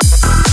Yeah.